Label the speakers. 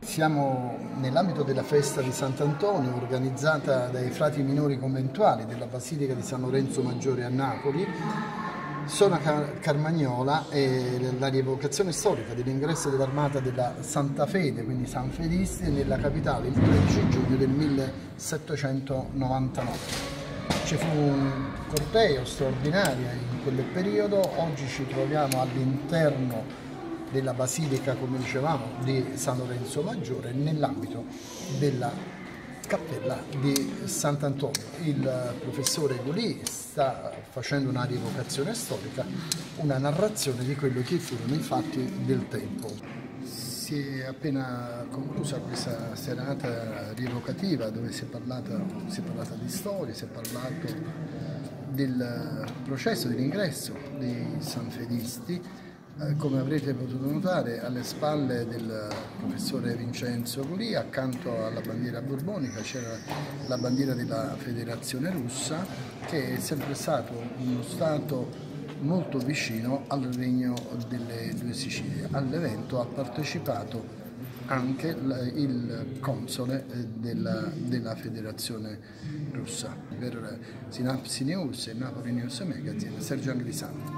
Speaker 1: Siamo nell'ambito della festa di Sant'Antonio organizzata dai frati minori conventuali della Basilica di San Lorenzo Maggiore a Napoli. Sono a Carmagnola e la rievocazione storica dell'ingresso dell'armata della Santa Fede, quindi San Fedisti, nella capitale il 13 giugno del 1799. Ci fu un corteo straordinario in quel periodo, oggi ci troviamo all'interno della Basilica, come dicevamo, di San Lorenzo Maggiore nell'ambito della cappella di Sant'Antonio. Il professore Gulì sta facendo una rievocazione storica, una narrazione di quello che furono i fatti del tempo. Si è appena conclusa questa serata rievocativa dove si è, parlata, si è parlata di storia, si è parlato del processo dell'ingresso dei sanfedisti come avrete potuto notare, alle spalle del professore Vincenzo Gulì, accanto alla bandiera borbonica, c'era la bandiera della Federazione Russa, che è sempre stato uno Stato molto vicino al regno delle due Sicilie. All'evento ha partecipato anche il console eh, della, della, Federazione Russa. Per Sinapsi News e Napoli News Magazine, Sergio Angrisani.